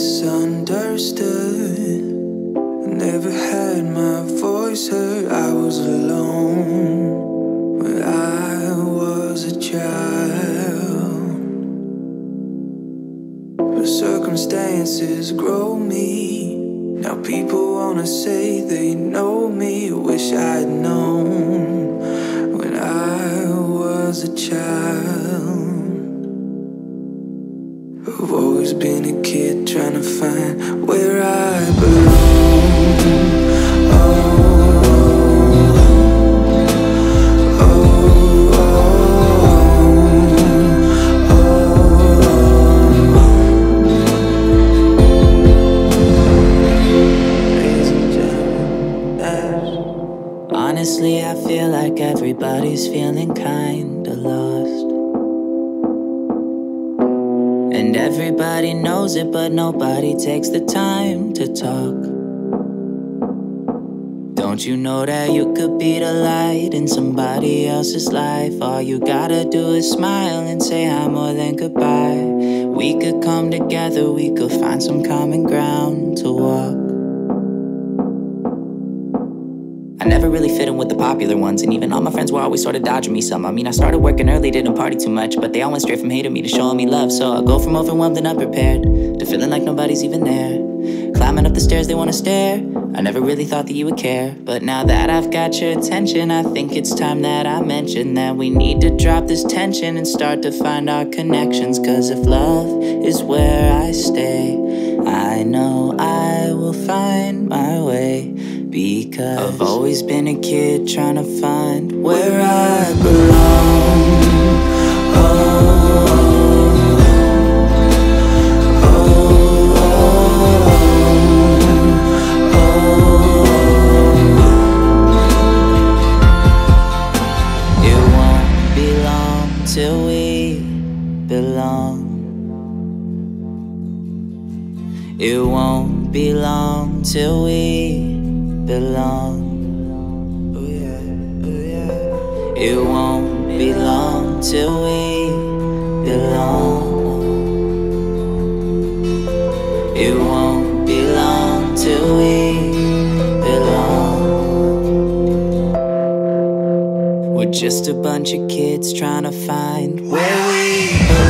misunderstood. Never had my voice heard. I was alone when I was a child. But circumstances grow me. Now people wanna say they know me. Wish I'd known when I was a child. Always been a kid trying to find where I belong. Oh, oh, oh, Honestly, I feel like everybody's feeling kinda lost. And everybody knows it, but nobody takes the time to talk. Don't you know that you could be the light in somebody else's life? All you gotta do is smile and say hi more than goodbye. We could come together, we could find some common ground to walk. I never really fit in with the popular ones, and even all my friends were always sort of dodging me some. I mean, I started working early, didn't party too much, but they all went straight from hating me to showing me love. So I go from overwhelmed and unprepared to feeling like nobody's even there. Climbing up the stairs, they wanna stare. I never really thought that you would care, but now that I've got your attention, I think it's time that I mention that we need to drop this tension and start to find our connections. Cause if love is where I stay, I know I will find my way. Because I've always been a kid trying to find where I belong. Long till we belong. It won't be long till we belong. Oh yeah, oh yeah. It won't be long till we belong. It won't be long till we belong. We're just a bunch of kids trying to find where